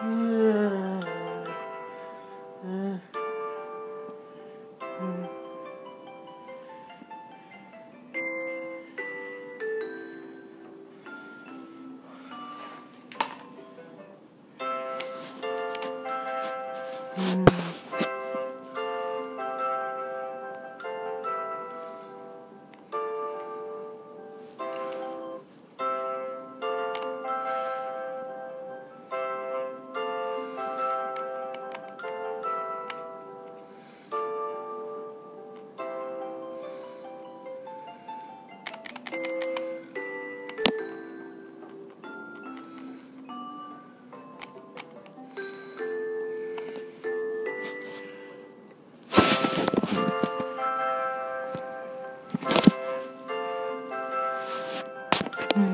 嗯。嗯。嗯。嗯。Mm.